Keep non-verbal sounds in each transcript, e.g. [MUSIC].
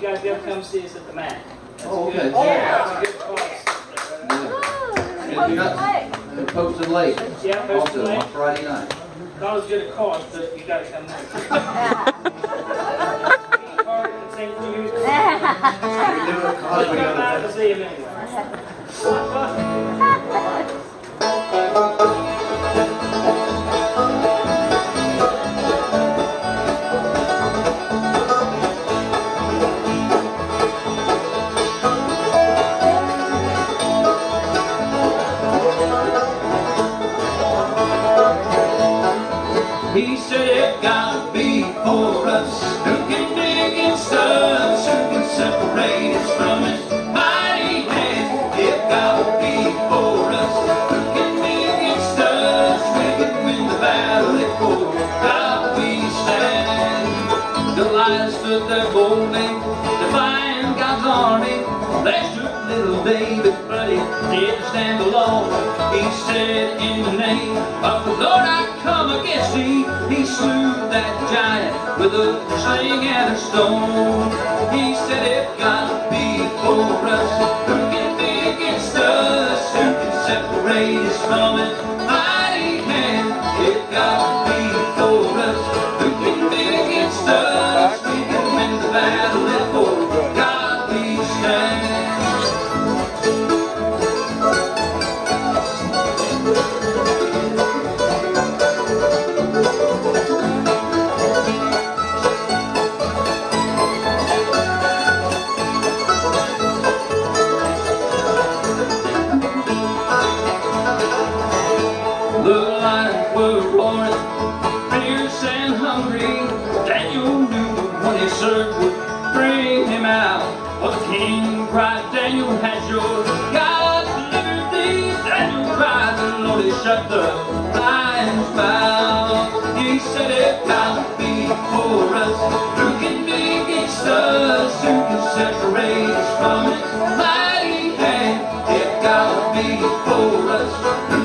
you guys gotta come see us at the Mac. Oh, a good- okay. That's a good cause. And you got uh, Poston Lake Yeah, Poston also Lake. on Friday night. Not as good a cause, but you gotta come next. Park St. Louis. We do a cause, we Come by gotta- to see him anyway. [LAUGHS] He said it gotta be for us. Who can dig in studs Who can separate us from stand Goliath stood there boldly Defying God's army Blessed little David But he didn't stand alone. He said in the name of the Lord I come against thee. He slew that giant with a sling and a stone. He said it gotta be for us Who can be against us? Who can separate us from his were roaring, fierce and hungry. Daniel knew when he served would bring him out. Well, the king cried, Daniel has your God delivered thee. Daniel cried, the Lord he shut the lion's mouth. He said it gotta be for us. Who can be against us? Who can separate us from his mighty hand? It gotta be for us.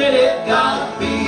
Said it gotta be